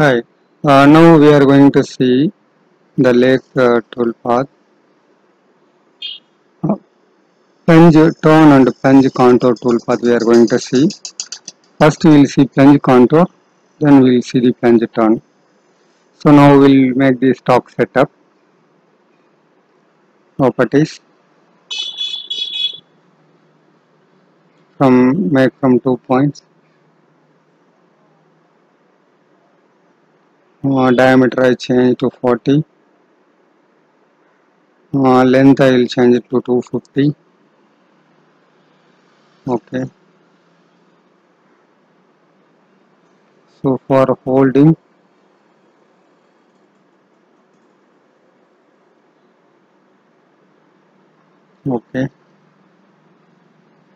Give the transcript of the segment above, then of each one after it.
Hi, uh, now we are going to see the lathe uh, toolpath. Uh, plunge turn and plunge contour toolpath we are going to see. First we will see plunge contour, then we will see the plunge turn. So now we will make the stock setup. Properties. From make from two points. Diameter I change to forty. Length I will change to 250 okay okay. So for holding okay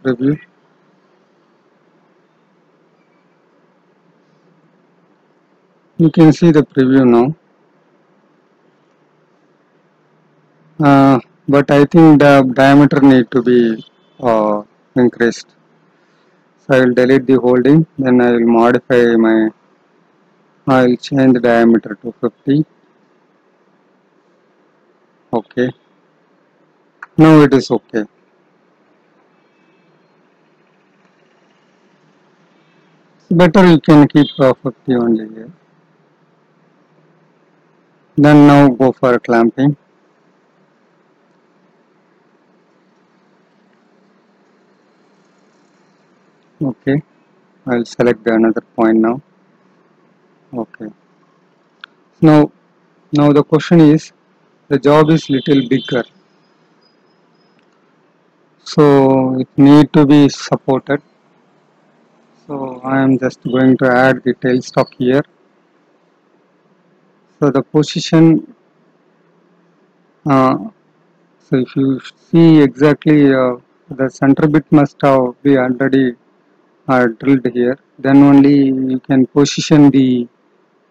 review You can see the preview now. Uh, but I think the diameter need to be uh, increased. So I will delete the holding, then I will modify my, I will change the diameter to 50. Okay. Now it is okay. Better you can keep uh, 50 only here. Then now go for clamping. okay. I'll select another point now. Okay. Now now the question is the job is little bigger. So it need to be supported. So I am just going to add the tailstock here so the position uh, so if you see exactly uh, the center bit must have be already are drilled here. Then only you can position the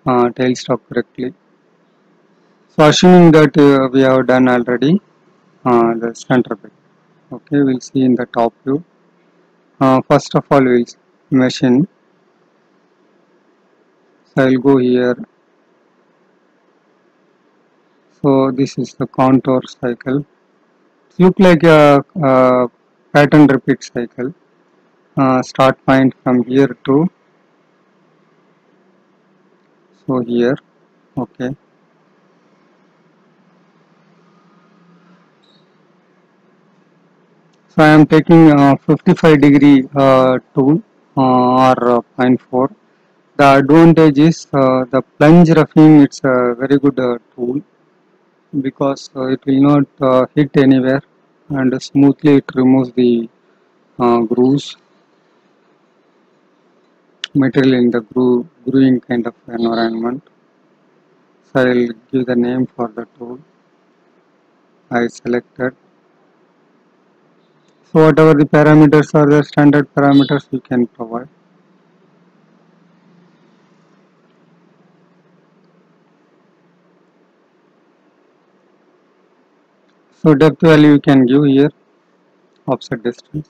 uh, correctly. So assuming that uh, we have done already uh, the center bit. Okay we'll see in the top view. Uh, first of all we'll machine. So I'll go here so this is the contour cycle. Look like a, a pattern repeat cycle. Uh, start point from here to so here okay. So I am taking uh, 55 degree uh, tool uh, or uh, 0.4 the advantage is uh, the plunge roughing it's a very good tool because uh, it will not uh, hit anywhere and smoothly it removes the uh, grooves material in the grooving kind of environment. So I will give the name for the tool. I selected. So whatever the parameters are the standard parameters you can provide. So depth value you can give here, offset distance.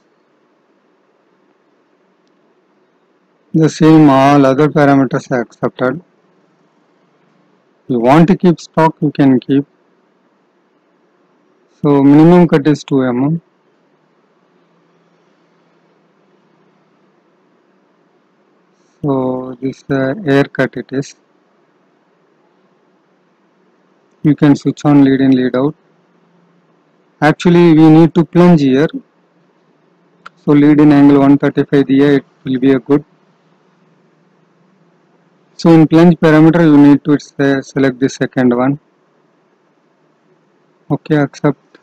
The same all other parameters are accepted. You want to keep stock you can keep. So minimum cut is 2 mm. So this uh, air cut it is. You can switch on lead in lead out. Actually we need to plunge here. So lead in angle 135 here it will be a good so in plunge parameter you need to select the second one okay accept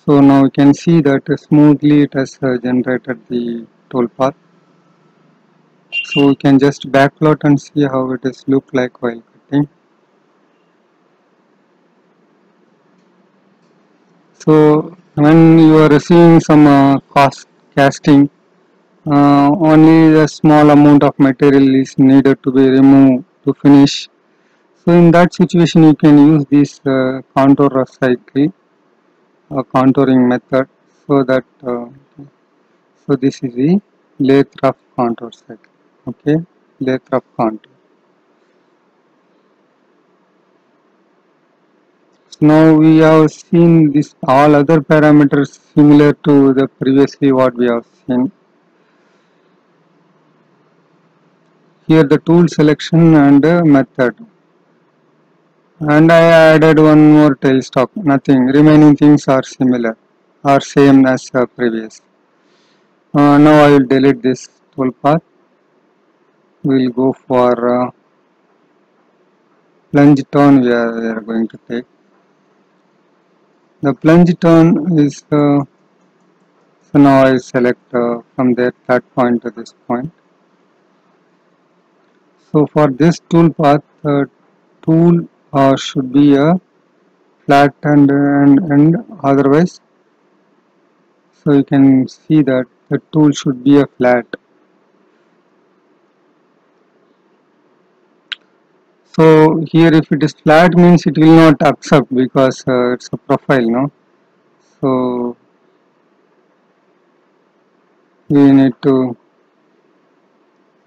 so now you can see that smoothly it has uh, generated the tool path. so you can just backplot and see how it is look like while cutting so when you are receiving some uh, cost casting uh, only a small amount of material is needed to be removed to finish. So in that situation you can use this uh, contour cycle uh, contouring method so that uh, so this is the lathe rough contour cycle okay? Lathe rough contour now we have seen this all other parameters similar to the previously what we have seen. Here the tool selection and method. And I added one more tailstock, nothing. Remaining things are similar, are same as uh, previous. Uh, now I will delete this toolpath. We will go for uh, plunge turn we are, we are going to take. The plunge turn is so now I select uh, from there that point to this point. So for this tool path, uh, tool uh, should be a flat and, and, and otherwise so you can see that the tool should be a flat so here if it is flat means it will not accept because uh, it's a profile no? So we need to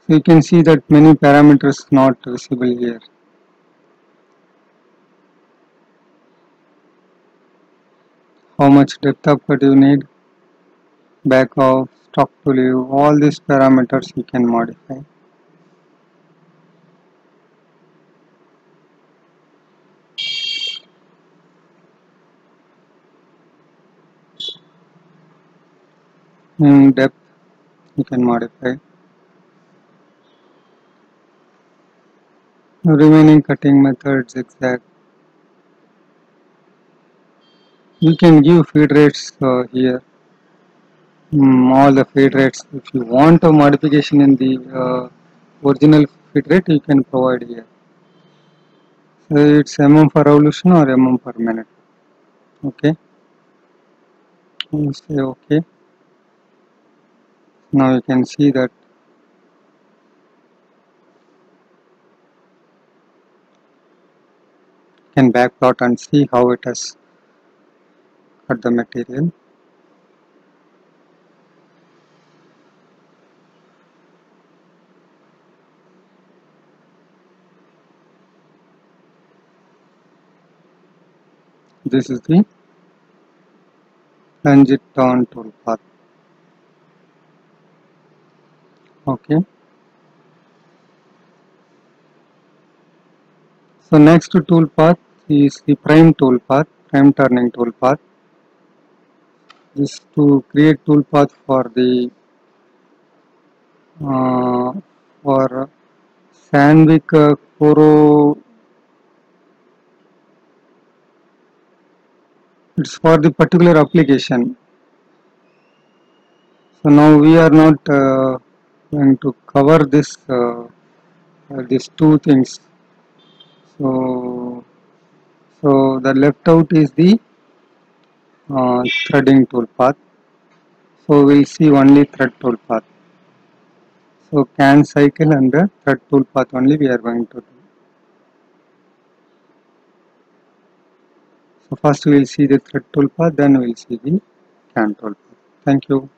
so you can see that many parameters not visible here. How much depth of cut you need back off stock to leave all these parameters you can modify in depth you can modify. The remaining cutting methods exact. You can give feed rates uh, here. Mm, all the feed rates. If you want a modification in the uh, original feed rate you can provide here. So it's mm per revolution or mm per minute. Okay? You say okay now you can see that you can backplot and see how it has cut the material. This is the plunge it turn tool path okay. So next tool path is the prime tool path prime turning tool path this to create tool path for the uh, for Sandvik uh, it's for the particular application. So now we are not uh, going to cover this uh, uh, these two things. So so the left out is the uh, threading tool path so we'll see only thread tool path so can cycle and the thread tool path only we are going to do. So first we will see the thread tool path then we will see the can tool path thank you